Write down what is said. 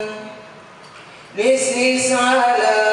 This is our love.